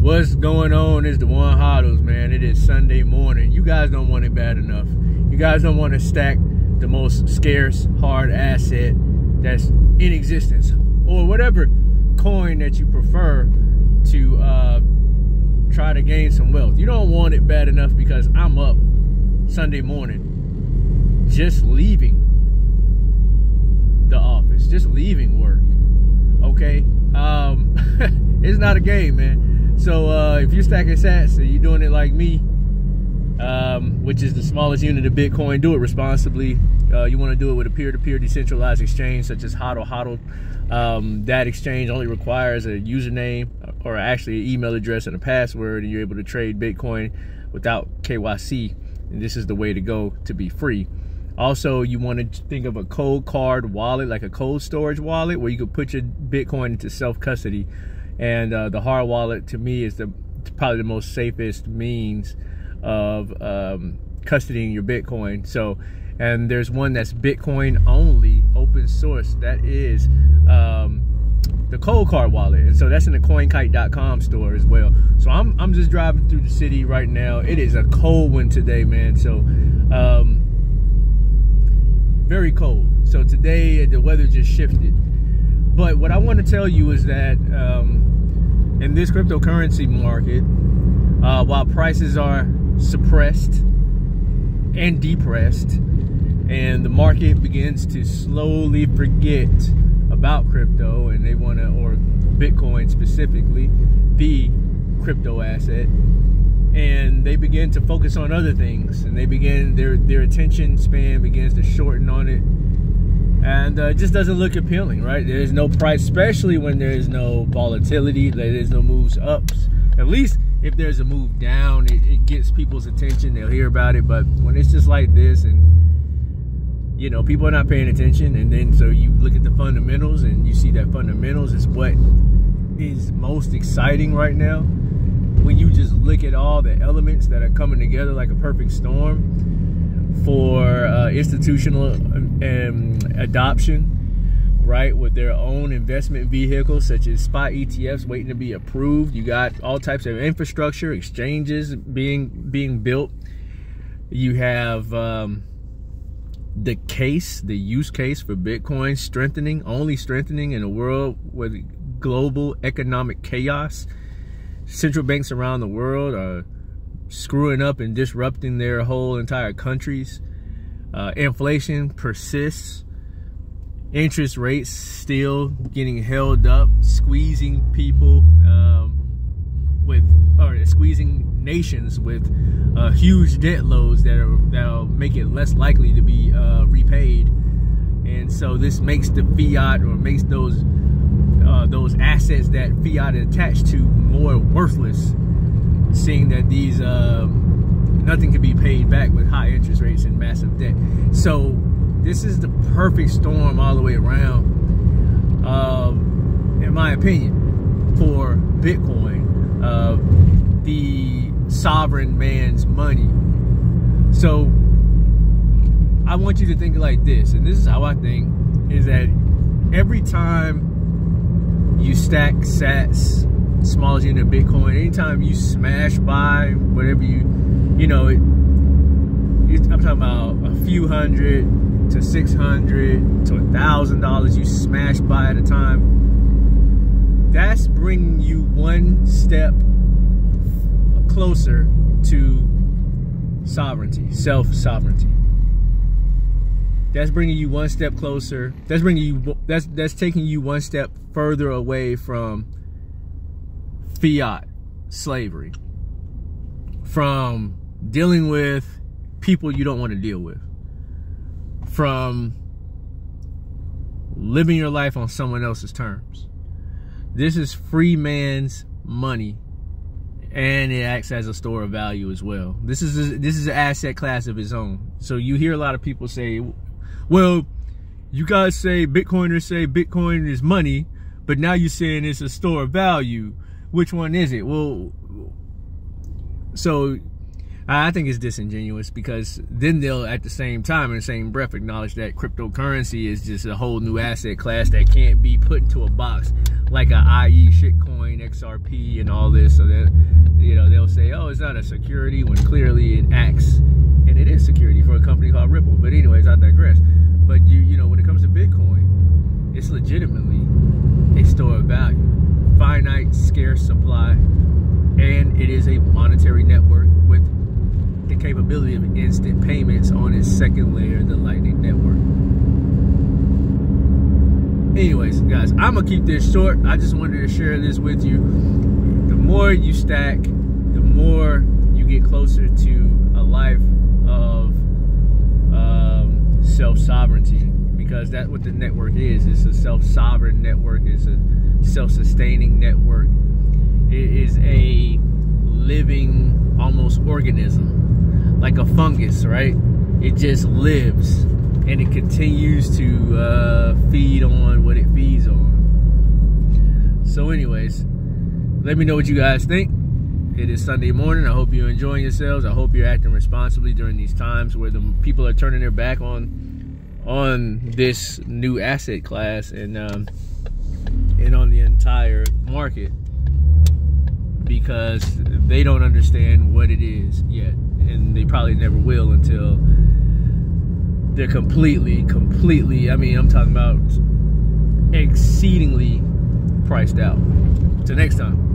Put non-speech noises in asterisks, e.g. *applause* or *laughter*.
What's going on is the one Huddles, man. It is Sunday morning. You guys don't want it bad enough. You guys don't want to stack the most scarce, hard asset that's in existence, or whatever coin that you prefer to uh, try to gain some wealth. You don't want it bad enough because I'm up Sunday morning, just leaving the office, just leaving work. Okay, um, *laughs* it's not a game, man. So uh, if you're stacking sats and you're doing it like me, um, which is the smallest unit of Bitcoin, do it responsibly. Uh, you want to do it with a peer-to-peer decentralized exchange such as HODL HODL. Um, that exchange only requires a username or actually an email address and a password, and you're able to trade Bitcoin without KYC. And this is the way to go to be free. Also, you want to think of a Coldcard wallet, like a cold storage wallet, where you could put your Bitcoin into self-custody. And uh, the hard wallet, to me, is the probably the most safest means of um, custodying your Bitcoin. So, and there's one that's Bitcoin only, open source. That is um, the Coldcard wallet, and so that's in the CoinKite.com store as well. So I'm I'm just driving through the city right now. It is a cold one today, man. So. Um, very cold. So today the weather just shifted. But what I want to tell you is that um, in this cryptocurrency market, uh, while prices are suppressed and depressed, and the market begins to slowly forget about crypto and they want to, or Bitcoin specifically, the crypto asset, and they begin to focus on other things and they begin their their attention span begins to shorten on it and uh, it just doesn't look appealing right? There's no price especially when there's no volatility there's no moves ups. At least if there's a move down it, it gets people's attention they'll hear about it. But when it's just like this and you know people are not paying attention and then so you look at the fundamentals and you see that fundamentals is what is most exciting right now. When you just look at all the elements that are coming together like a perfect storm for uh, institutional um, adoption, right, with their own investment vehicles such as spot ETFs waiting to be approved. You got all types of infrastructure, exchanges being being built. You have um, the case, the use case for Bitcoin strengthening, only strengthening in a world with global economic chaos central banks around the world are screwing up and disrupting their whole entire countries. Uh, inflation persists. Interest rates still getting held up, squeezing people um, with, or squeezing nations with uh, huge debt loads that are that'll make it less likely to be uh, repaid. And so this makes the fiat or makes those uh, those assets that fiat attached to more worthless, seeing that these uh, nothing can be paid back with high interest rates and massive debt. So this is the perfect storm all the way around, uh, in my opinion, for Bitcoin, uh, the sovereign man's money. So I want you to think like this, and this is how I think: is that every time you stack sats, smallest unit of Bitcoin, anytime you smash buy whatever you, you know, it, I'm talking about a few hundred to 600 to a thousand dollars you smash buy at a time. That's bringing you one step closer to sovereignty, self-sovereignty. That's bringing you one step closer. That's bringing you that's that's taking you one step further away from fiat slavery from dealing with people you don't want to deal with from living your life on someone else's terms. This is free man's money and it acts as a store of value as well. This is a, this is an asset class of its own. So you hear a lot of people say well, you guys say Bitcoiners say Bitcoin is money, but now you're saying it's a store of value. Which one is it? Well, so I think it's disingenuous because then they'll, at the same time, in the same breath, acknowledge that cryptocurrency is just a whole new asset class that can't be put into a box like a IE shitcoin, XRP, and all this. So that you know they'll say, "Oh, it's not a security," when clearly it acts, and it is security for a company called Ripple. But anyways, I digress. But you you know when it comes to Bitcoin, it's legitimately a store of value, finite, scarce supply, and it is a monetary network with the capability of instant payments on its second layer, the Lightning Network. Anyways, guys, I'm gonna keep this short. I just wanted to share this with you. The more you stack, the more you get closer to a life of um, self-sovereignty because that's what the network is. It's a self-sovereign network. It's a self-sustaining network. It is a living almost organism, like a fungus, right? It just lives and it continues to uh, feed on what it feeds on. So, anyways, let me know what you guys think. It is Sunday morning. I hope you're enjoying yourselves. I hope you're acting responsibly during these times where the people are turning their back on on this new asset class and um, and on the entire market because they don't understand what it is yet, and they probably never will until they're completely, completely. I mean, I'm talking about exceedingly priced out. Till next time.